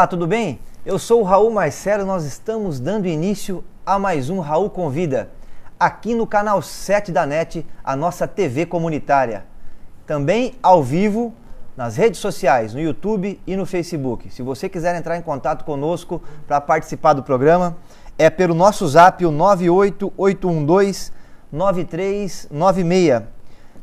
Olá, tudo bem? Eu sou o Raul Marcelo, nós estamos dando início a mais um Raul Convida, aqui no canal 7 da NET, a nossa TV comunitária. Também ao vivo nas redes sociais, no YouTube e no Facebook. Se você quiser entrar em contato conosco para participar do programa, é pelo nosso zap, o 98812 9396.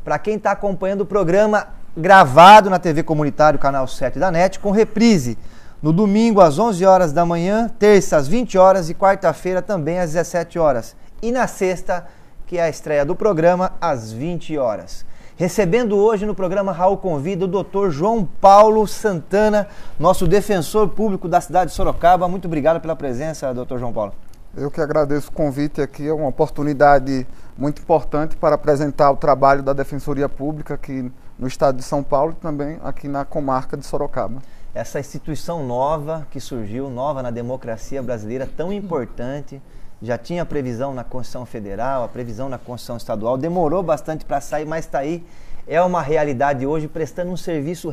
Para quem está acompanhando o programa gravado na TV Comunitário, canal 7 da NET, com reprise no domingo às 11 horas da manhã, terça às 20 horas e quarta-feira também às 17 horas. E na sexta, que é a estreia do programa, às 20 horas. Recebendo hoje no programa Raul Convida o doutor João Paulo Santana, nosso defensor público da cidade de Sorocaba. Muito obrigado pela presença, doutor João Paulo. Eu que agradeço o convite aqui, é uma oportunidade muito importante para apresentar o trabalho da Defensoria Pública aqui no estado de São Paulo e também aqui na comarca de Sorocaba essa instituição nova que surgiu, nova na democracia brasileira, tão importante. Já tinha previsão na Constituição Federal, a previsão na Constituição Estadual, demorou bastante para sair, mas está aí. É uma realidade hoje, prestando um serviço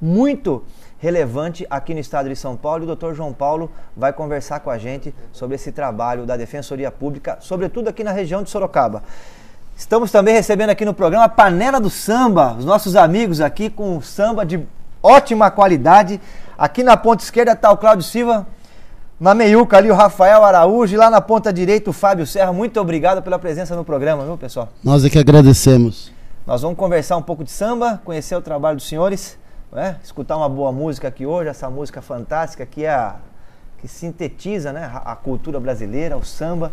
muito relevante aqui no estado de São Paulo. E o doutor João Paulo vai conversar com a gente sobre esse trabalho da Defensoria Pública, sobretudo aqui na região de Sorocaba. Estamos também recebendo aqui no programa a Panela do Samba, os nossos amigos aqui com samba de ótima qualidade. Aqui na ponta esquerda está o Cláudio Silva, na meiuca ali o Rafael Araújo e lá na ponta direita o Fábio Serra. Muito obrigado pela presença no programa, viu, pessoal? Nós é que agradecemos. Nós vamos conversar um pouco de samba, conhecer o trabalho dos senhores, né? escutar uma boa música aqui hoje, essa música fantástica que é a que sintetiza né, a cultura brasileira, o samba.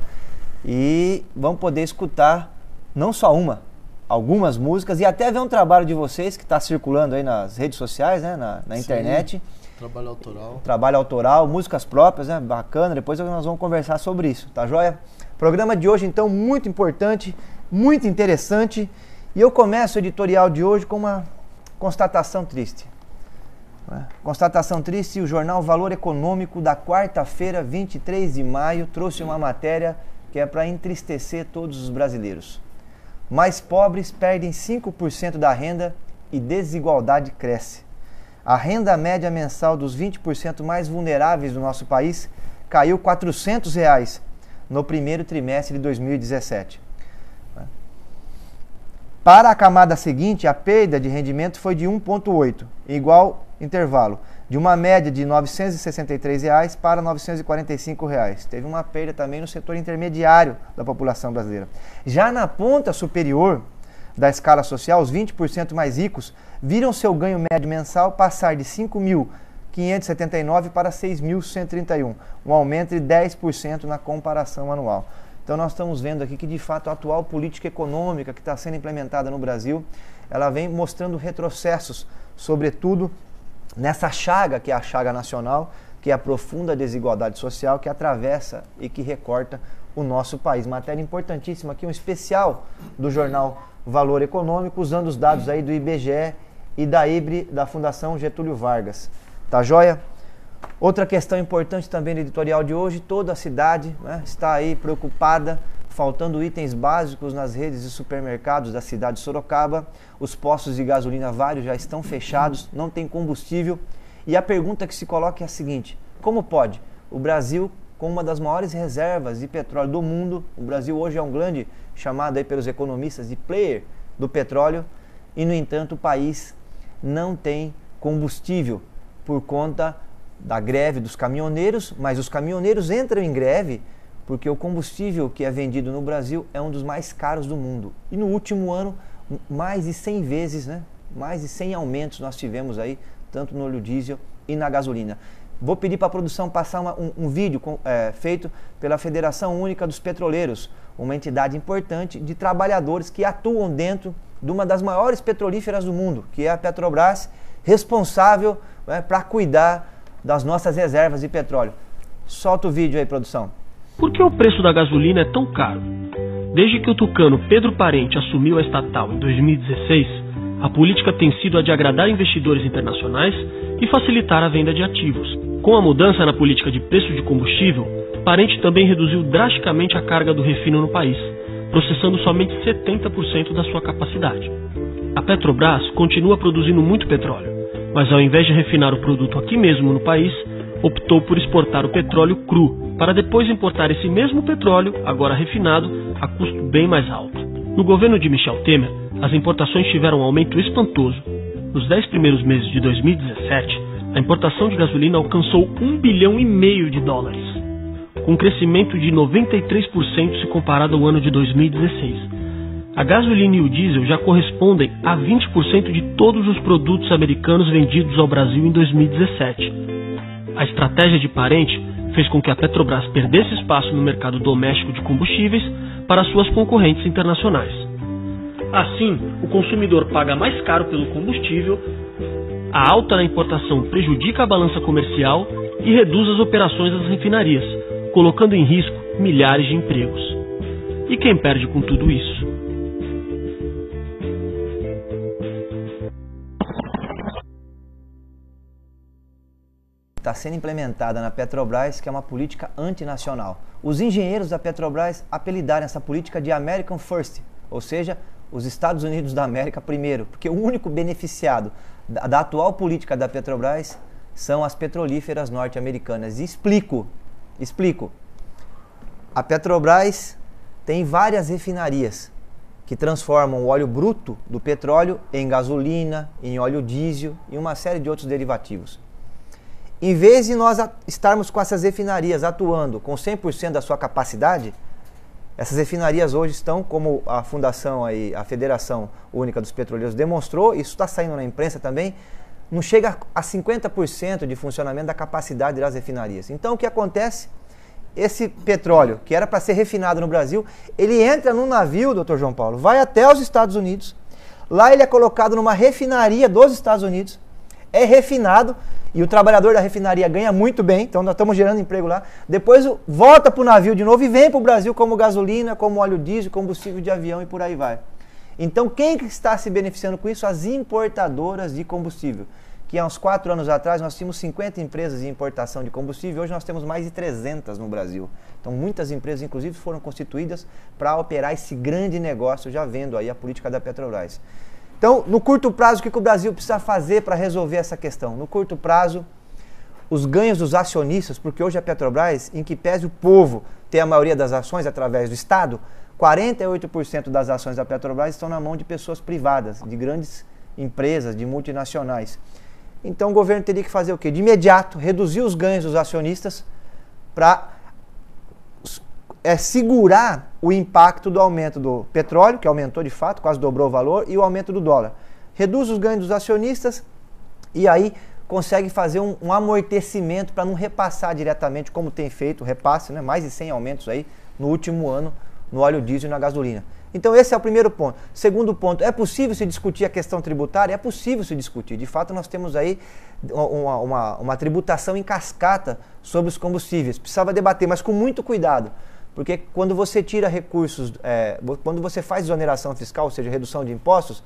E vamos poder escutar não só uma, algumas músicas e até ver um trabalho de vocês que está circulando aí nas redes sociais, né, na, na internet. Trabalho autoral. Trabalho autoral, músicas próprias, né? Bacana. Depois nós vamos conversar sobre isso, tá joia? Programa de hoje, então, muito importante, muito interessante. E eu começo o editorial de hoje com uma constatação triste. Né? Constatação triste: o jornal Valor Econômico da quarta-feira, 23 de maio, trouxe uma matéria que é para entristecer todos os brasileiros mais pobres perdem 5% da renda e desigualdade cresce. A renda média mensal dos 20% mais vulneráveis do nosso país caiu 400 reais no primeiro trimestre de 2017. Para a camada seguinte, a perda de rendimento foi de 1,8, igual intervalo, de uma média de 963 reais para 945 reais. Teve uma perda também no setor intermediário da população brasileira. Já na ponta superior da escala social, os 20% mais ricos viram seu ganho médio mensal passar de 5.579 para 6.131, um aumento de 10% na comparação anual. Então nós estamos vendo aqui que de fato a atual política econômica que está sendo implementada no Brasil, ela vem mostrando retrocessos, sobretudo nessa chaga que é a chaga nacional, que é a profunda desigualdade social que atravessa e que recorta o nosso país. Matéria importantíssima aqui, um especial do jornal Valor Econômico, usando os dados aí do IBGE e da IBRE da Fundação Getúlio Vargas. Tá joia? Outra questão importante também no editorial de hoje, toda a cidade né, está aí preocupada faltando itens básicos nas redes de supermercados da cidade de Sorocaba. Os postos de gasolina vários já estão fechados, não tem combustível. E a pergunta que se coloca é a seguinte: como pode o Brasil, com uma das maiores reservas de petróleo do mundo, o Brasil hoje é um grande chamado aí pelos economistas de player do petróleo, e no entanto o país não tem combustível por conta da greve dos caminhoneiros, mas os caminhoneiros entram em greve porque o combustível que é vendido no Brasil é um dos mais caros do mundo. E no último ano, mais de 100 vezes, né? mais de 100 aumentos nós tivemos aí, tanto no óleo diesel e na gasolina. Vou pedir para a produção passar uma, um, um, vídeo com, é, feito pela Federação Única dos Petroleiros, uma entidade importante de trabalhadores que atuam dentro de uma das maiores petrolíferas do mundo, que é a Petrobras, responsável né, para cuidar das nossas reservas de petróleo. Solta o vídeo aí, produção. Por que o preço da gasolina é tão caro? Desde que o tucano Pedro Parente assumiu a estatal em 2016, a política tem sido a de agradar investidores internacionais e facilitar a venda de ativos. Com a mudança na política de preço de combustível, Parente também reduziu drasticamente a carga do refino no país, processando somente 70% da sua capacidade. A Petrobras continua produzindo muito petróleo, mas ao invés de refinar o produto aqui mesmo no país, optou por exportar o petróleo cru, para depois importar esse mesmo petróleo, agora refinado, a custo bem mais alto. No governo de Michel Temer, as importações tiveram um aumento espantoso. Nos dez primeiros meses de 2017, a importação de gasolina alcançou 1 bilhão e meio de dólares, com um crescimento de 93% se comparado ao ano de 2016. A gasolina e o diesel já correspondem a 20% de todos os produtos americanos vendidos ao Brasil em 2017. A estratégia de parente fez com que a Petrobras perdesse espaço no mercado doméstico de combustíveis para suas concorrentes internacionais. Assim, o consumidor paga mais caro pelo combustível, a alta na importação prejudica a balança comercial e reduz as operações das refinarias, colocando em risco milhares de empregos. E quem perde com tudo isso? Está sendo implementada na Petrobras, que é uma política antinacional. Os engenheiros da Petrobras apelidaram essa política de American First, ou seja, os Estados Unidos da América primeiro, porque o único beneficiado da, da atual política da Petrobras são as petrolíferas norte-americanas. Explico, explico. A Petrobras tem várias refinarias que transformam o óleo bruto do petróleo em gasolina, em óleo diesel e uma série de outros derivativos. Em vez de nós estarmos com essas refinarias atuando com 100% da sua capacidade, essas refinarias hoje estão, como a fundação aí, a Federação Única dos Petroleiros demonstrou, isso está saindo na imprensa também, não chega a 50% de funcionamento da capacidade das refinarias. Então o que acontece? Esse petróleo, que era para ser refinado no Brasil, ele entra num navio, doutor João Paulo, vai até os Estados Unidos, lá ele é colocado numa refinaria dos Estados Unidos, é refinado e o trabalhador da refinaria ganha muito bem, então nós estamos gerando emprego lá. Depois volta para o navio de novo e vem para o Brasil como gasolina, como óleo diesel, combustível de avião e por aí vai. Então quem está se beneficiando com isso? As importadoras de combustível. Que há uns quatro anos atrás nós tínhamos 50 empresas de importação de combustível, hoje nós temos mais de 300 no Brasil. Então muitas empresas, inclusive, foram constituídas para operar esse grande negócio, já vendo aí a política da Petrobras. Então, no curto prazo, o que, o Brasil precisa fazer para resolver essa questão? No curto prazo, os ganhos dos acionistas, porque hoje a Petrobras, em que pese o povo ter a maioria das ações através do Estado, 48% das ações da Petrobras estão na mão de pessoas privadas, de grandes empresas, de multinacionais. Então o governo teria que fazer o quê? De imediato, reduzir os ganhos dos acionistas para é segurar o impacto do aumento do petróleo, que aumentou de fato, quase dobrou o valor, e o aumento do dólar. Reduz os ganhos dos acionistas e aí consegue fazer um, um amortecimento para não repassar diretamente, como tem feito o repasse, né? mais de 100 aumentos aí no último ano no óleo diesel e na gasolina. Então esse é o primeiro ponto. Segundo ponto, é possível se discutir a questão tributária? É possível se discutir. De fato, nós temos aí uma, uma, uma tributação em cascata sobre os combustíveis. Precisava debater, mas com muito cuidado. Porque quando você tira recursos, é, quando você faz exoneração fiscal, ou seja, redução de impostos,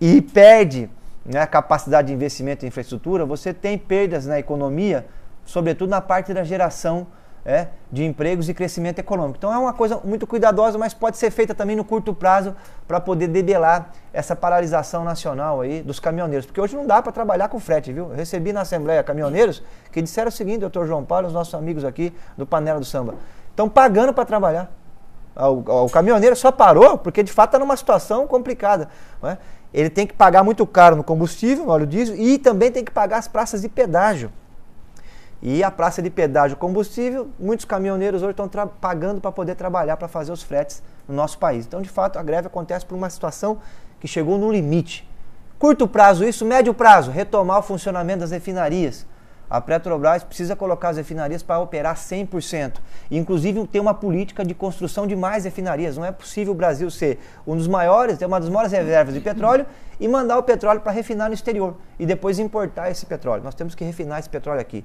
e perde né, a capacidade de investimento em infraestrutura, você tem perdas na economia, sobretudo na parte da geração é, de empregos e crescimento econômico. Então é uma coisa muito cuidadosa, mas pode ser feita também no curto prazo para poder debelar essa paralisação nacional aí dos caminhoneiros. Porque hoje não dá para trabalhar com frete, viu? Eu recebi na Assembleia caminhoneiros que disseram o seguinte, doutor João Paulo, os nossos amigos aqui do Panela do Samba. Estão pagando para trabalhar. Ah, o, o, caminhoneiro só parou porque de fato está numa situação complicada. É? Ele tem que pagar muito caro no combustível, no óleo diesel, e também tem que pagar as praças de pedágio. E a praça de pedágio combustível, muitos caminhoneiros hoje estão pagando para poder trabalhar, para fazer os fretes no nosso país. Então, de fato, a greve acontece por uma situação que chegou no limite. Curto prazo, isso, médio prazo, retomar o funcionamento das refinarias a Petrobras precisa colocar as refinarias para operar 100%. Inclusive, ter uma política de construção de mais refinarias. Não é possível o Brasil ser um dos maiores, ter uma das maiores reservas de petróleo e mandar o petróleo para refinar no exterior e depois importar esse petróleo. Nós temos que refinar esse petróleo aqui.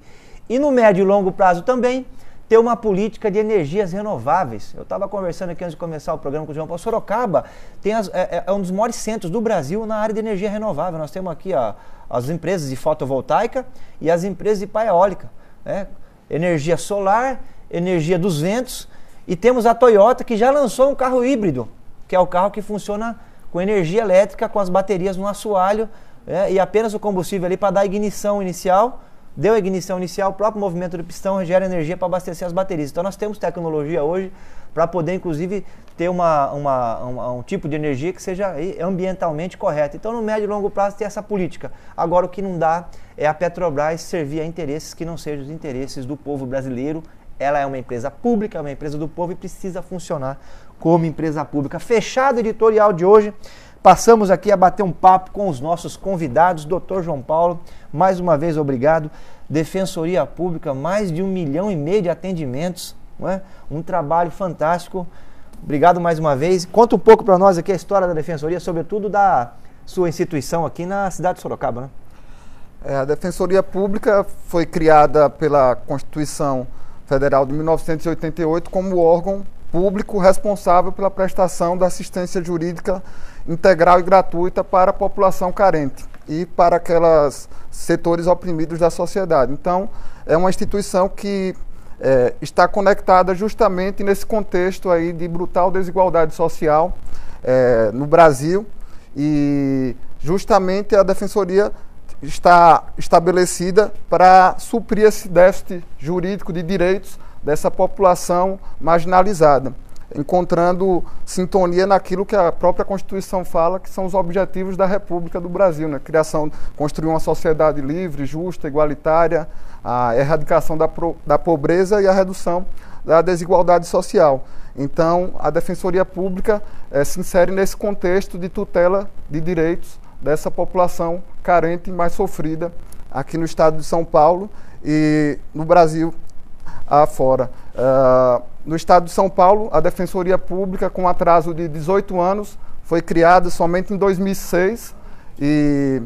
E no médio e longo prazo também, ter uma política de energias renováveis. Eu estava conversando aqui antes de começar o programa com o João Paulo. Sorocaba tem as, é, é, é, um dos maiores centros do Brasil na área de energia renovável. Nós temos aqui a, as empresas de fotovoltaica e as empresas de pá eólica. Né? Energia solar, energia dos ventos. E temos a Toyota que já lançou um carro híbrido, que é o carro que funciona com energia elétrica, com as baterias no assoalho né? e apenas o combustível ali para dar ignição inicial deu a ignição inicial, o próprio movimento do pistão gera energia para abastecer as baterias. Então nós temos tecnologia hoje para poder, inclusive, ter uma, uma, uma, um tipo de energia que seja ambientalmente correta. Então, no médio e longo prazo, tem essa política. Agora, o que não dá é a Petrobras servir a interesses que não sejam os interesses do povo brasileiro. Ela é uma empresa pública, é uma empresa do povo e precisa funcionar como empresa pública. Fechado o editorial de hoje. Passamos aqui a bater um papo com os nossos convidados, doutor João Paulo, mais uma vez obrigado. Defensoria Pública, mais de um milhão e meio de atendimentos, é? um trabalho fantástico. Obrigado mais uma vez. Conta um pouco para nós aqui a história da Defensoria, sobretudo da sua instituição aqui na cidade de Sorocaba. Né? É, a Defensoria Pública foi criada pela Constituição Federal de 1988 como órgão público responsável pela prestação da assistência jurídica integral e gratuita para a população carente e para aqueles setores oprimidos da sociedade. Então, é uma instituição que é, está conectada justamente nesse contexto aí de brutal desigualdade social é, no Brasil. E justamente a defensoria está estabelecida para suprir esse déficit jurídico de direitos dessa população marginalizada, encontrando sintonia naquilo que a própria Constituição fala, que são os objetivos da República do Brasil, né? Criação, construir uma sociedade livre, justa, igualitária, a erradicação da, pro, da pobreza e a redução da desigualdade social. Então, a Defensoria Pública é, se insere nesse contexto de tutela de direitos dessa população carente e mais sofrida aqui no estado de São Paulo e no Brasil afora. Uh, no estado de São Paulo, a Defensoria Pública, com atraso de 18 anos, foi criada somente em 2006 e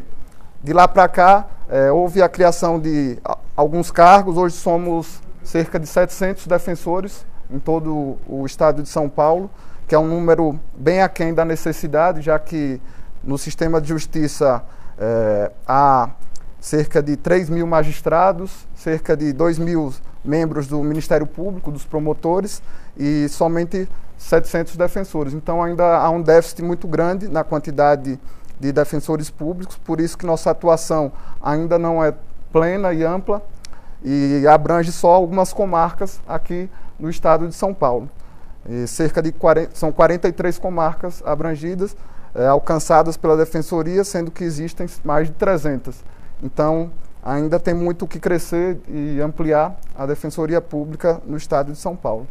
de lá para cá eh, houve a criação de alguns cargos. Hoje somos cerca de 700 defensores em todo o estado de São Paulo, que é um número bem aquém da necessidade, já que no sistema de justiça eh, há cerca de 3 mil magistrados, cerca de 2 mil membros do Ministério Público, dos promotores, e somente 700 defensores. Então ainda há um déficit muito grande na quantidade de defensores públicos, por isso que nossa atuação ainda não é plena e ampla e abrange só algumas comarcas aqui no estado de São Paulo. E cerca de 40, são 43 comarcas abrangidas, é, alcançadas pela Defensoria, sendo que existem mais de 300. Então, ainda tem muito o que crescer e ampliar a Defensoria Pública no estado de São Paulo.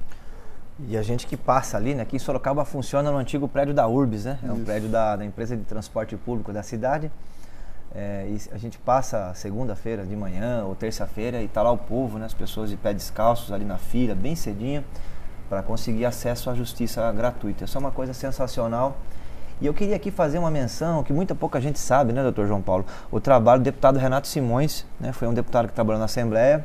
E a gente que passa ali, né? Aqui em Sorocaba funciona no antigo prédio da Urbis, né? É um Isso. prédio da, da, empresa de transporte público da cidade. É, e a gente passa segunda-feira de manhã ou terça-feira e tá lá o povo, né? As pessoas de pé descalços ali na fila, bem cedinho, para conseguir acesso à justiça gratuita. Isso é uma coisa sensacional e eu queria aqui fazer uma menção que muita pouca gente sabe, né, doutor João Paulo? O trabalho do deputado Renato Simões, né, foi um deputado que trabalhou na Assembleia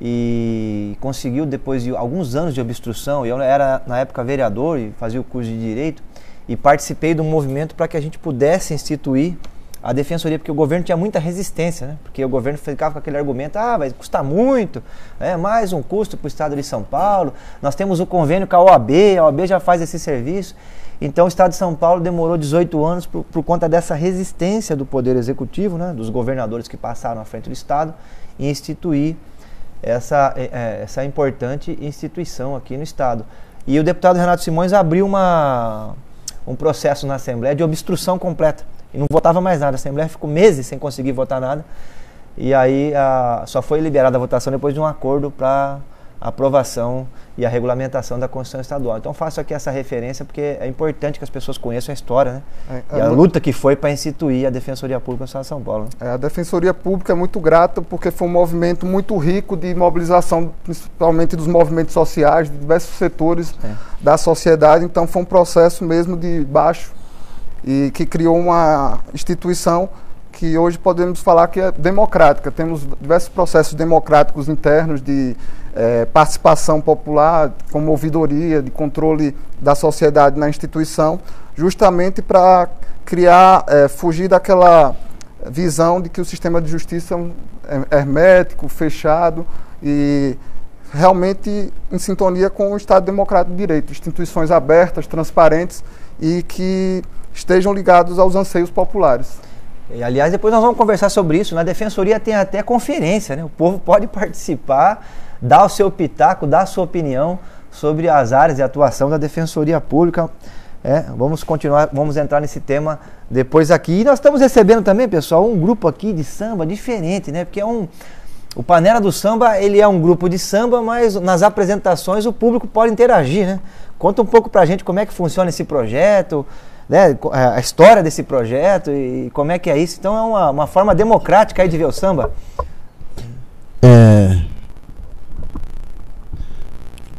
e conseguiu, depois de alguns anos de obstrução, eu era na época vereador e fazia o curso de Direito, e participei do movimento para que a gente pudesse instituir a defensoria, porque o governo tinha muita resistência, né? porque o governo ficava com aquele argumento, ah, vai custar muito, é mais um custo para o estado de São Paulo, nós temos o convênio com a OAB, a OAB já faz esse serviço, então o Estado de São Paulo demorou 18 anos por, por conta dessa resistência do Poder Executivo, né, dos governadores que passaram à frente do Estado, em instituir essa, é, é, essa importante instituição aqui no Estado. E o deputado Renato Simões abriu uma, um processo na Assembleia de obstrução completa. E não votava mais nada. A Assembleia ficou meses sem conseguir votar nada. E aí a, só foi liberada a votação depois de um acordo para aprovação e a regulamentação da Constituição Estadual. Então faço aqui essa referência porque é importante que as pessoas conheçam a história, né? É, e a luta que foi para instituir a Defensoria Pública no Estado de São Paulo. Né? É, a Defensoria Pública é muito grata porque foi um movimento muito rico de mobilização, principalmente dos movimentos sociais, de diversos setores é. da sociedade. Então foi um processo mesmo de baixo e que criou uma instituição que hoje podemos falar que é democrática. Temos diversos processos democráticos internos de é, participação popular, como ouvidoria, de controle da sociedade na instituição, justamente para criar, é, fugir daquela visão de que o sistema de justiça é hermético, fechado e realmente em sintonia com o Estado Democrático de Direito, instituições abertas, transparentes e que estejam ligados aos anseios populares. E, aliás, depois nós vamos conversar sobre isso. Na defensoria tem até conferência, né? O povo pode participar, dar o seu pitaco, dar a sua opinião sobre as áreas de atuação da defensoria pública. É, vamos continuar, vamos entrar nesse tema depois aqui. E nós estamos recebendo também, pessoal, um grupo aqui de samba diferente, né? Porque é um o Panela do Samba, ele é um grupo de samba, mas nas apresentações o público pode interagir, né? Conta um pouco pra gente como é que funciona esse projeto, né? a história desse projeto e como é que é isso. Então é uma, uma forma democrática de ver o samba. É...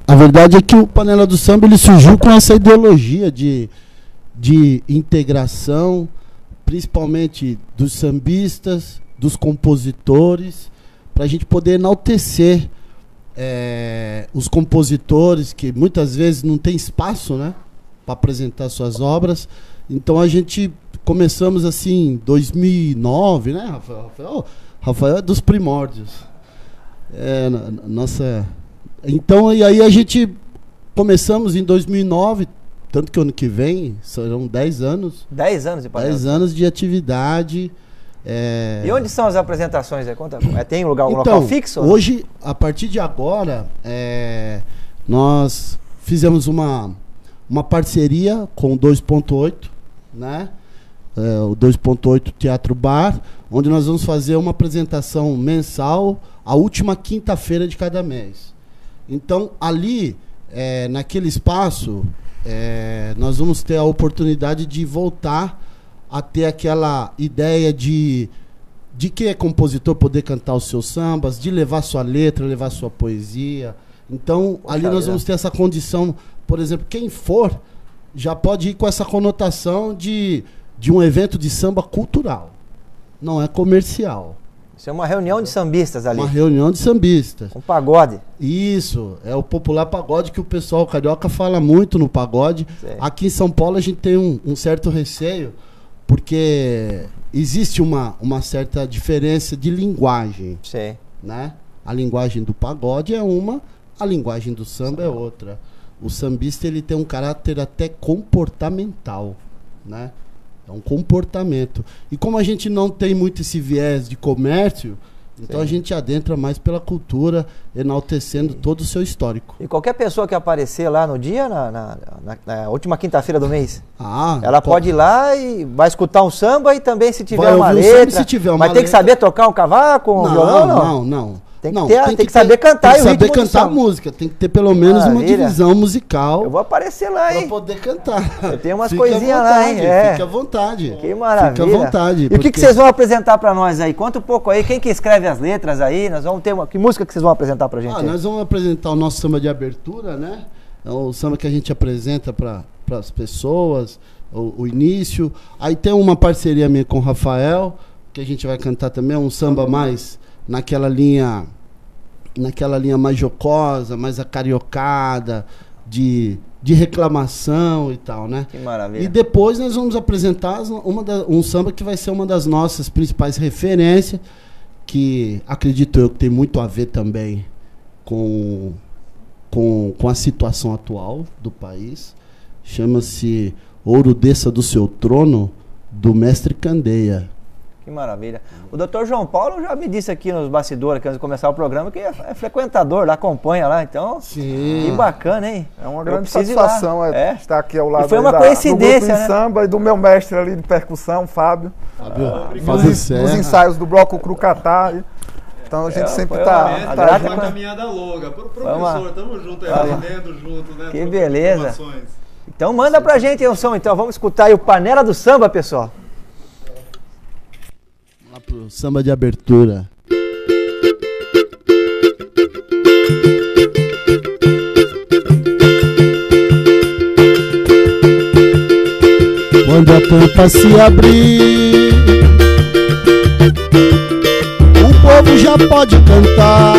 A verdade é que o Panela do Samba ele surgiu com essa ideologia de, de integração, principalmente dos sambistas, dos compositores, para a gente poder enaltecer é, os compositores que muitas vezes não tem espaço, né, para apresentar suas obras. Então a gente começamos assim, 2009, né, Rafael? Rafael, Rafael é dos primórdios. É, nossa. Então e aí a gente começamos em 2009, tanto que ano que vem serão 10 anos. 10 anos de 10 anos de atividade. É... E onde são as apresentações? É, conta, é, tem um lugar, um então, local fixo? Hoje, a partir de agora, é, nós fizemos uma, uma parceria com o 2.8, né? É, o 2.8 Teatro Bar, onde nós vamos fazer uma apresentação mensal, a última quinta-feira de cada mês. Então, ali, é, naquele espaço, é, nós vamos ter a oportunidade de voltar a ter aquela ideia de de quem é compositor poder cantar os seus sambas, de levar sua letra, levar sua poesia. Então, ali nós vamos ter essa condição, por exemplo, quem for já pode ir com essa conotação de, de um evento de samba cultural. Não é comercial. Isso é uma reunião de sambistas ali. Uma reunião de sambistas. Um pagode. Isso, é o popular pagode que o pessoal carioca fala muito no pagode. Aqui em São Paulo a gente tem um, um certo receio porque existe uma, uma certa diferença de linguagem. Sim. Né? A linguagem do pagode é uma, a linguagem do samba é outra. O sambista ele tem um caráter até comportamental, né? É um comportamento. E como a gente não tem muito esse viés de comércio, então Sim. a gente adentra mais pela cultura, enaltecendo Sim. todo o seu histórico. E qualquer pessoa que aparecer lá no dia, na, na, na, na última quinta-feira do mês, ah, ela pode ir lá e vai escutar um samba e também se tiver uma letra. Um se tiver uma mas letra. tem que saber tocar um cavaco, um não, violão, não? Não, não. Tem que, não, ter, tem, tem que, que, saber cantar tem que saber cantar música. Tem que ter pelo menos Maravilha. uma divisão musical. Eu vou aparecer lá, hein? Pra poder cantar. Eu tenho umas coisinhas lá, hein? É. Fique à vontade. Que maravilha. Fique à vontade. E porque... o que, que vocês vão apresentar pra nós aí? Conta um pouco aí. Quem que escreve as letras aí? Nós vamos ter uma... Que música que vocês vão apresentar pra gente? Ah, aí? nós vamos apresentar o nosso samba de abertura, né? É o samba que a gente apresenta para as pessoas, o, o início. Aí tem uma parceria minha com o Rafael, que a gente vai cantar também, um samba mais naquela linha naquela linha mais jocosa, mais acariocada, de, de reclamação e tal, né? Que maravilha. E depois nós vamos apresentar uma da, um samba que vai ser uma das nossas principais referências, que acredito eu que tem muito a ver também com, com, com a situação atual do país. Chama-se Ouro Desça do Seu Trono, do Mestre Candeia. Que maravilha. O doutor João Paulo já me disse aqui nos bastidores, antes de começar o programa, que é, é frequentador, lá acompanha lá, então. Sim. Que bacana, hein? É uma grande satisfação é, é, estar aqui ao lado e foi uma da, coincidência, do grupo né? samba e do meu mestre ali de percussão, Fábio. Fábio, ah, nos, nos, ensaios do bloco Crucatá. Então a gente é, sempre está. Tá, tá uma caminhada longa. Pro professor, tamo junto aí, aprendendo junto, né? Que beleza. Então manda pra gente aí o som, então. Vamos escutar aí o Panela do Samba, pessoal pro samba de abertura. Quando a tampa se abrir, o povo já pode cantar.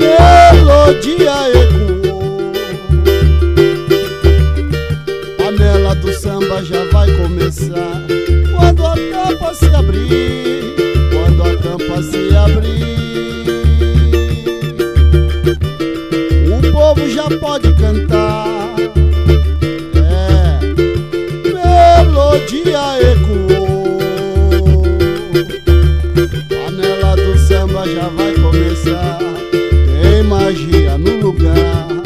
Melodia ecoou, panela do samba já vai começar se abrir, quando a campa se abrir, o povo já pode cantar. É, melodia ecoou, panela do samba já vai começar. Tem magia no lugar.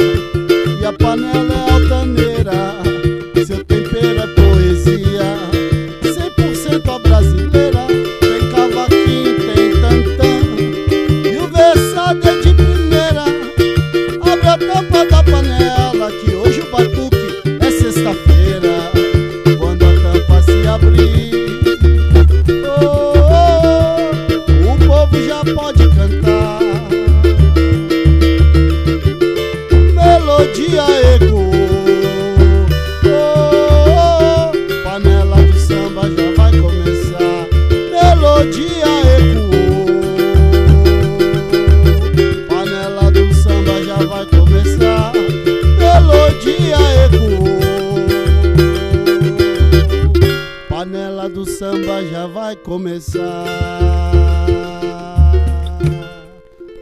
Vai começar.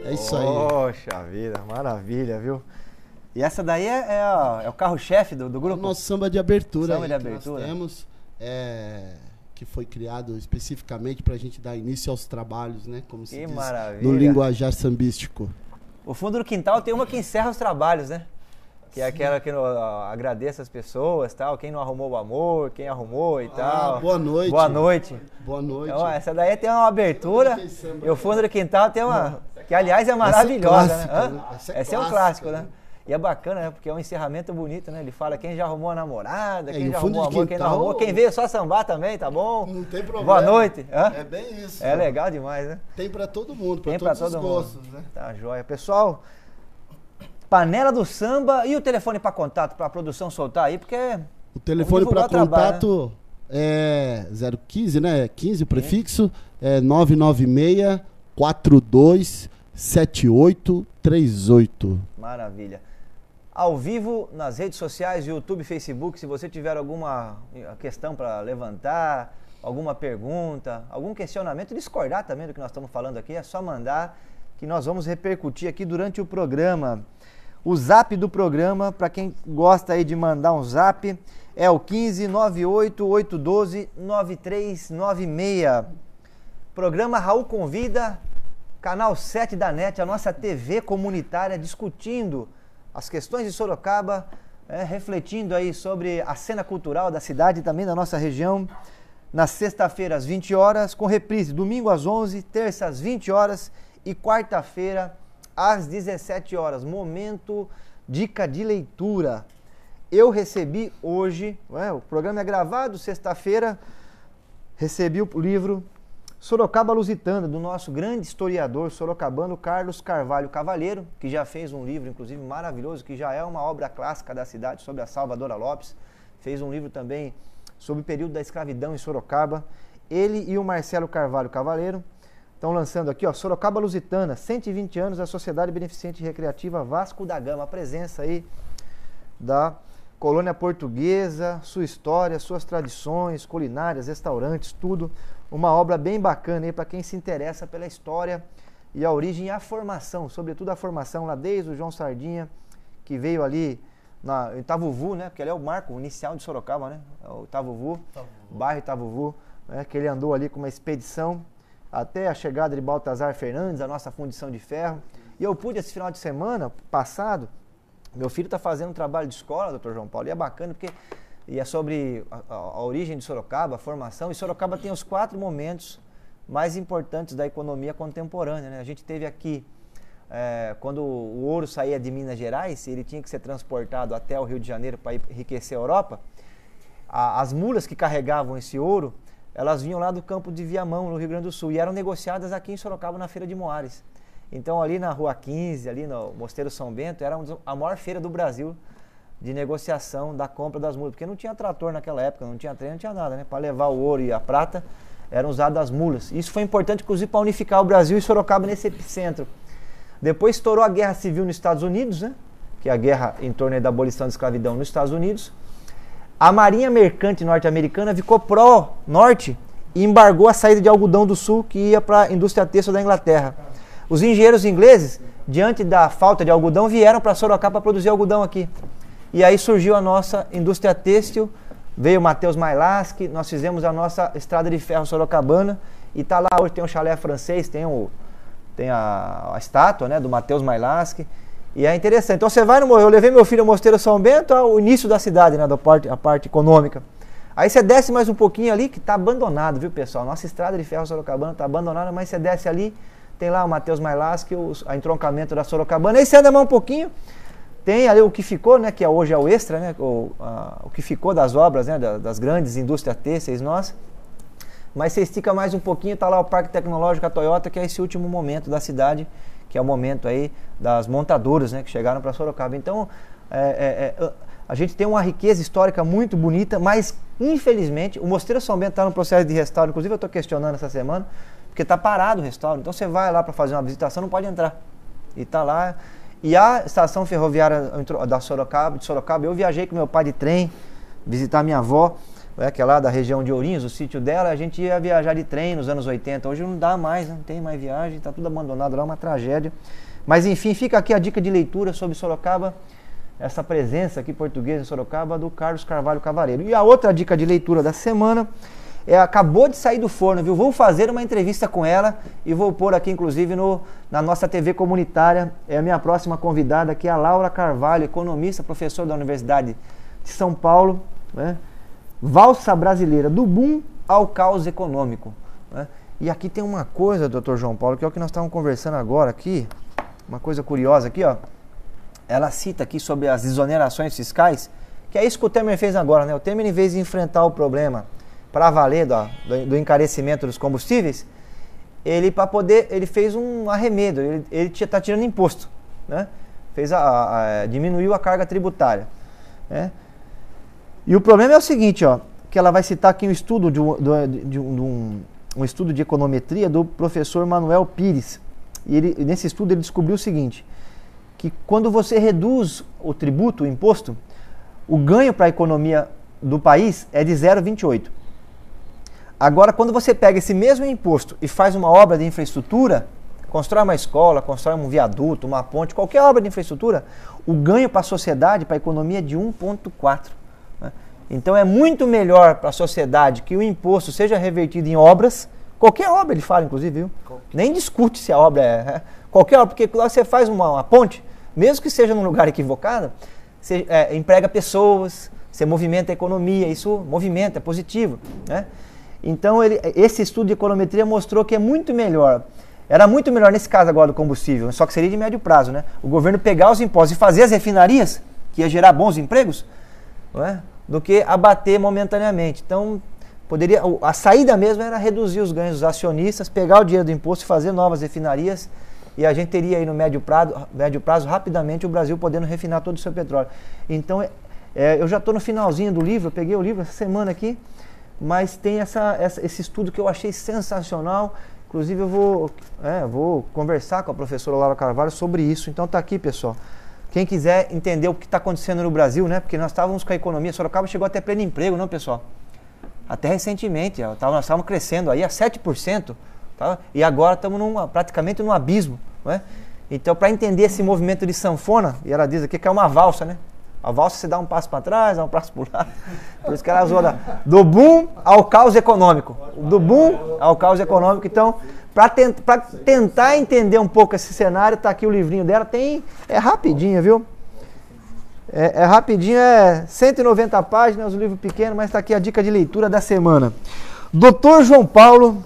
É isso aí. Poxa vida, maravilha, viu? E essa daí é, é, a- é o carro-chefe do, do O grupo? nosso samba de abertura. Samba aí de que abertura. Nós temos, é, que foi criado especificamente para a gente dar início aos trabalhos, né? Como se Que diz maravilha. no linguajar sambístico. O fundo do quintal tem uma que encerra os trabalhos, né? Que é aquela que agradece as pessoas, tal, quem não arrumou o amor, quem arrumou e tal. Ah, boa noite. Boa noite. Boa noite. Então, essa daí tem uma abertura e o fundo do quintal tem uma. Que aliás é maravilhosa, clássica, né? né? Hã? Essa é Esse é um clássico, né? né? E é bacana, né? Porque é um encerramento bonito, né? Ele fala quem já arrumou a namorada, É, quem o já arrumou o amor, quem não quintal- arrumou, quem veio só sambar também, tá bom? Não tem problema. Boa noite. Hã? É bem isso. É legal demais, né? Tem para todo mundo, para Tem pra todos todo os mundo. gostos, né? Tá joia. Pessoal, panela do samba e o telefone para contato para a produção soltar aí, porque O telefone para trabalho, contato é 015, né? 15 o prefixo, é 996 42 7838. maravilha. Ao vivo nas redes sociais, YouTube, Facebook, se você tiver alguma questão para levantar, alguma pergunta, algum questionamento, discordar também do que nós estamos falando aqui, é só mandar que nós vamos repercutir aqui durante o programa. O zap do programa, para quem gosta aí de mandar um zap, é o 15 98 812 9396. Programa Raul Convida, canal 7 da NET, a nossa TV comunitária, discutindo as questões de Sorocaba, é, refletindo aí sobre a cena cultural da cidade e também da nossa região. Na sexta-feira, às 20 horas, com reprise, domingo às 11, terça às 20 horas e quarta-feira às 17 horas. Momento dica de leitura. Eu recebi hoje, ué, o programa é gravado sexta-feira, recebi o livro Sorocaba Lusitana, do nosso grande historiador sorocabano Carlos Carvalho Cavalheiro, que já fez um livro, inclusive, maravilhoso, que já é uma obra clássica da cidade, sobre a Salvadora Lopes. Fez um livro também sobre o período da escravidão em Sorocaba. Ele e o Marcelo Carvalho Cavaleiro estão lançando aqui, ó, Sorocaba Lusitana, 120 anos da Sociedade Beneficente Recreativa Vasco da Gama. A presença aí da colônia portuguesa, sua história, suas tradições, culinárias, restaurantes, tudo. Uma obra bem bacana aí para quem se interessa pela história e a origem e a formação, sobretudo a formação lá desde o João Sardinha, que veio ali na Itavuvu, né? Porque ele é o marco inicial de Sorocaba, né? É O Itavuvu, bairro Itavuvu, né? Que ele andou ali com uma expedição até a chegada de Baltazar Fernandes, a nossa fundição de ferro. E eu pude esse final de semana passado, meu filho está fazendo um trabalho de escola, doutor João Paulo, e é bacana porque e é sobre a, a- a origem de Sorocaba, a formação. E Sorocaba tem os quatro momentos mais importantes da economia contemporânea. Né? A gente teve aqui, eh, quando o ouro saía de Minas Gerais, ele tinha que ser transportado até o Rio de Janeiro para enriquecer a Europa. A- as mulas que carregavam esse ouro, elas vinham lá do campo de Viamão, no Rio Grande do Sul, e eram negociadas aqui em Sorocaba, na Feira de Moares. Então, ali na Rua 15, ali no Mosteiro São Bento, era a maior feira do Brasil de negociação da compra das mulas, porque não tinha trator naquela época, não tinha trem, não tinha nada, né? Para levar o ouro e a prata, eram usadas as mulas. Isso foi importante, inclusive, para unificar o Brasil e Sorocaba nesse epicentro. Depois estourou a Guerra Civil nos Estados Unidos, né? Que é a guerra em torno da abolição da escravidão nos Estados Unidos. A Marinha Mercante norte-americana ficou pró-norte e embargou a saída de algodão do sul que ia para a indústria têxtil da Inglaterra. Os engenheiros ingleses, diante da falta de algodão, vieram para Sorocaba para produzir algodão aqui. E aí surgiu a nossa indústria têxtil, veio o Matheus Mailaschi, nós fizemos a nossa estrada de ferro sorocabana e tá lá hoje tem um chalé francês, tem o tem a, a estátua né, do Mateus Mailaschi. E é interessante. Então você vai no Eu levei meu filho ao Mosteiro São Bento, ao início da cidade, né, da parte, a parte econômica. Aí você desce mais um pouquinho ali, que está abandonado, viu pessoal? Nossa estrada de ferro Sorocabana está abandonada, mas você desce ali, tem lá o Matheus Mailaschi, o a entroncamento da Sorocabana. Aí você anda mais um pouquinho, tem ali o que ficou, né, que é hoje é o extra, né, o, a, o que ficou das obras, né, das, grandes indústrias têxteis nossas. Mas você estica mais um pouquinho, está lá o Parque Tecnológico a Toyota, que é esse último momento da cidade, que é o momento aí das montadoras, né, que chegaram para Sorocaba. Então, é, é, é, a gente tem uma riqueza histórica muito bonita, mas infelizmente o Mosteiro São Bento está no processo de restauro. Inclusive eu estou questionando essa semana, porque está parado o restauro. Então você vai lá para fazer uma visitação, não pode entrar. E está lá. E a estação ferroviária da Sorocaba, de Sorocaba, eu viajei com meu pai de trem, visitar minha avó, né, que é lá da região de Ourinhos, o sítio dela, a gente ia viajar de trem nos anos 80. Hoje não dá mais, não tem mais viagem, está tudo abandonado lá, é uma tragédia. Mas enfim, fica aqui a dica de leitura sobre Sorocaba essa presença aqui portuguesa em Sorocaba do Carlos Carvalho Cavareiro. E a outra dica de leitura da semana é acabou de sair do forno, viu? Vou fazer uma entrevista com ela e vou pôr aqui inclusive no, na nossa TV comunitária. É a minha próxima convidada aqui, a Laura Carvalho, economista, professor da Universidade de São Paulo, né? Valsa brasileira do boom ao caos econômico. Né? E aqui tem uma coisa, doutor João Paulo, que é o que nós estávamos conversando agora aqui, uma coisa curiosa aqui, ó ela cita aqui sobre as exonerações fiscais, que é isso que o Temer fez agora, né? O Temer, em vez de enfrentar o problema para valer do, do, encarecimento dos combustíveis, ele para poder, ele fez um arremedo, ele está tirando imposto, né? Fez a, a, a, diminuiu a carga tributária, né? E o problema é o seguinte, ó, que ela vai citar aqui um estudo de, um, de, um, um estudo de econometria do professor Manuel Pires. E ele, nesse estudo ele descobriu o seguinte: que quando você reduz o tributo, o imposto, o ganho para a economia do país é de 0,28. Agora, quando você pega esse mesmo imposto e faz uma obra de infraestrutura, constrói uma escola, constrói um viaduto, uma ponte, qualquer obra de infraestrutura, o ganho para a sociedade, para a economia é de 1,4. Então é muito melhor para a sociedade que o imposto seja revertido em obras, qualquer obra ele fala, inclusive, viu? Nem discute se a obra é, é qualquer obra, porque lá você faz uma, uma ponte, mesmo que seja num lugar equivocado, você é, emprega pessoas, você movimenta a economia, isso movimenta, é positivo. Né? Então, ele, esse estudo de econometria mostrou que é muito melhor, era muito melhor nesse caso agora do combustível, só que seria de médio prazo, né? o governo pegar os impostos e fazer as refinarias, que ia gerar bons empregos, é? Do que abater momentaneamente. Então, poderia, a saída mesmo era reduzir os ganhos dos acionistas, pegar o dinheiro do imposto e fazer novas refinarias e a gente teria aí no médio prazo, médio prazo rapidamente o Brasil podendo refinar todo o seu petróleo. Então, é, é eu já estou no finalzinho do livro, eu peguei o livro essa semana aqui, mas tem essa, essa, esse estudo que eu achei sensacional. Inclusive, eu vou, é, vou conversar com a professora Laura Carvalho sobre isso. Então, está aqui, pessoal. Quem quiser entender o que está acontecendo no Brasil, né? Porque nós estávamos com a economia, Sorocaba chegou até pleno emprego, não, pessoal? Até recentemente, nós estávamos crescendo aí a 7%. Tá? E agora estamos praticamente num abismo. Né? Então, para entender esse movimento de sanfona, e ela diz aqui que é uma valsa, né? A valsa você dá um passo para trás, dá um passo para lado. Por isso que ela da, do boom ao caos econômico. Do boom ao caos econômico. Então, para tent, tentar entender um pouco esse cenário, está aqui o livrinho dela. Tem, é rapidinho, viu? É, é, rapidinho, é 190 páginas, o livro pequeno, mas está aqui a dica de leitura da semana. Doutor João Paulo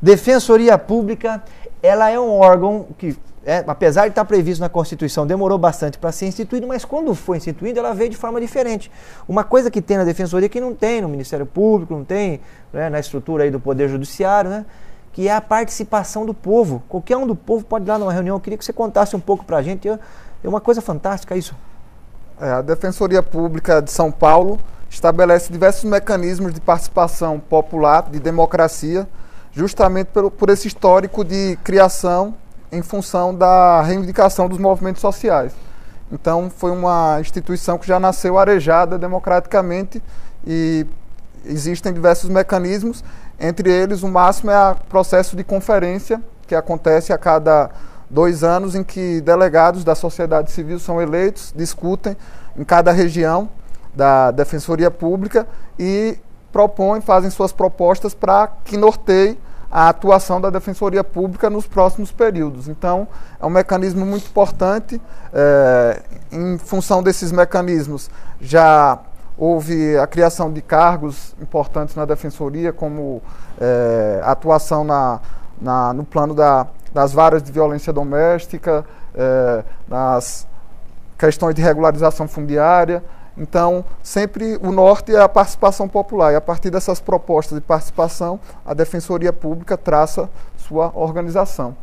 Defensoria Pública, ela é um órgão que, é, apesar de estar previsto na Constituição, demorou bastante para ser instituído, mas quando foi instituído, ela veio de forma diferente. Uma coisa que tem na Defensoria que não tem no Ministério Público, não tem né, na estrutura aí do Poder Judiciário, né? Que é a participação do povo. Qualquer um do povo pode ir lá numa reunião. Eu queria que você contasse um pouco para a gente. É uma coisa fantástica isso. É, a Defensoria Pública de São Paulo estabelece diversos mecanismos de participação popular, de democracia, justamente por, por esse histórico de criação em função da reivindicação dos movimentos sociais. Então, foi uma instituição que já nasceu arejada democraticamente e existem diversos mecanismos, entre eles o máximo é o processo de conferência, que acontece a cada dois anos, em que delegados da sociedade civil são eleitos, discutem em cada região da Defensoria Pública e propõem, fazem suas propostas para que norteie a atuação da Defensoria Pública nos próximos períodos. Então, é um mecanismo muito importante. É, em função desses mecanismos, já houve a criação de cargos importantes na Defensoria, como é, atuação na, na, no plano da, das varas de violência doméstica, é, nas questões de regularização fundiária. Então, sempre o norte é a participação popular. E a partir dessas propostas de participação, a Defensoria Pública traça sua organização.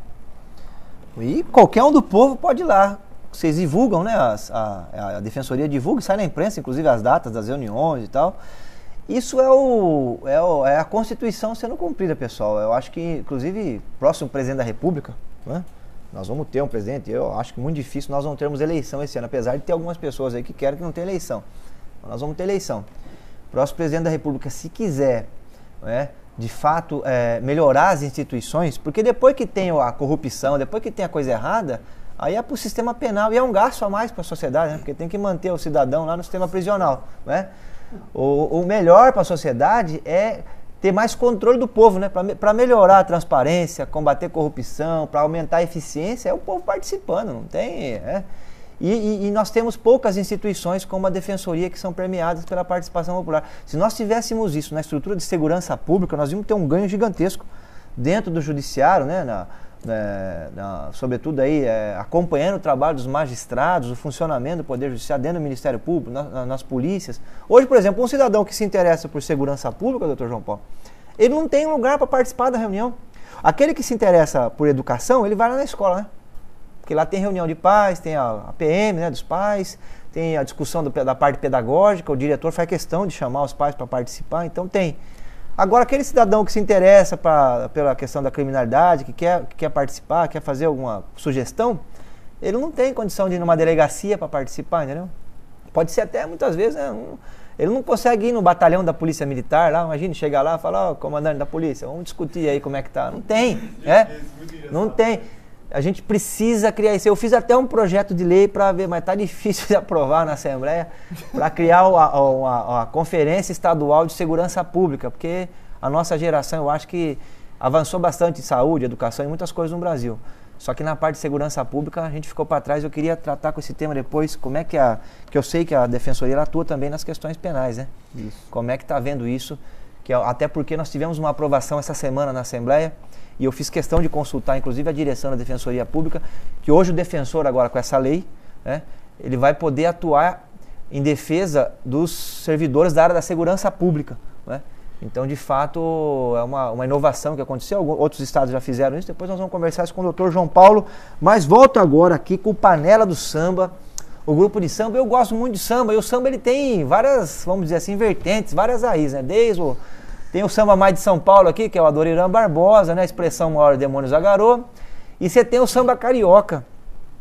E qualquer um do povo pode ir lá. Vocês divulgam, né? As, a, a Defensoria divulga, sai na imprensa, inclusive as datas das reuniões e tal. Isso é, o, é, o, é a Constituição sendo cumprida, pessoal. Eu acho que, inclusive, próximo presidente da República, né? Nós vamos ter um presidente, eu acho que muito difícil nós não termos eleição esse ano, apesar de ter algumas pessoas aí que querem que não tenha eleição. Mas nós vamos ter eleição. Próximo presidente da República, se quiser, né, de fato, é, melhorar as instituições, porque depois que tem a corrupção, depois que tem a coisa errada, aí é para o sistema penal e é um gasto a mais para a sociedade, né, porque tem que manter o cidadão lá no sistema prisional. Né? O, o melhor para a sociedade é ter mais controle do povo, né? Para melhorar a transparência, combater corrupção, para aumentar a eficiência, é o povo participando, não tem. É. E, e, e, nós temos poucas instituições como a Defensoria que são premiadas pela participação popular. Se nós tivéssemos isso na estrutura de segurança pública, nós íamos ter um ganho gigantesco dentro do judiciário, né? Na, é, na, sobretudo aí é, acompanhando o trabalho dos magistrados, o funcionamento do Poder Judiciário dentro do Ministério Público, na, na, nas polícias. Hoje, por exemplo, um cidadão que se interessa por segurança pública, doutor João Paulo, ele não tem lugar para participar da reunião. Aquele que se interessa por educação, ele vai lá na escola, né? Porque lá tem reunião de pais, tem a, a PM né, dos pais, tem a discussão do, da parte pedagógica, o diretor faz questão de chamar os pais para participar, então tem. Agora, aquele cidadão que se interessa pra, pela questão da criminalidade, que quer, que quer participar, quer fazer alguma sugestão, ele não tem condição de ir numa delegacia para participar, entendeu? Pode ser até muitas vezes, né? Um, ele não consegue ir no batalhão da polícia militar lá, imagine chegar lá e falar, ó, oh, comandante da polícia, vamos discutir aí como é que tá. Não tem, né? Não tem. A gente precisa criar isso. Eu fiz até um projeto de lei para ver, mas está difícil de aprovar na Assembleia, para criar a, a, a, Conferência Estadual de Segurança Pública, porque a nossa geração, eu acho que avançou bastante em saúde, educação e muitas coisas no Brasil. Só que na parte de segurança pública a gente ficou para trás. Eu queria tratar com esse tema depois, como é que a. que eu sei que a Defensoria atua também nas questões penais, né? Isso. Como é que está vendo isso? Que, até porque nós tivemos uma aprovação essa semana na Assembleia e eu fiz questão de consultar, inclusive, a direção da Defensoria Pública, que hoje o defensor, agora com essa lei, né, ele vai poder atuar em defesa dos servidores da área da segurança pública. Né? Então, de fato, é uma, uma inovação que aconteceu. Alguns, outros estados já fizeram isso. Depois nós vamos conversar isso com o doutor João Paulo. Mas volto agora aqui com o Panela do Samba, o grupo de samba. Eu gosto muito de samba. E o samba ele tem várias, vamos dizer assim, vertentes, várias raízes. Né? Desde o tem o samba mais de São Paulo aqui, que é o Adoniran Barbosa, né? Expressão maior Demônios Agarô. E você tem o samba carioca,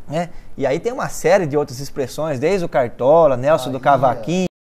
né? E aí tem uma série de outras expressões, desde o Cartola, Nelson Bahia. do Cavaquinho,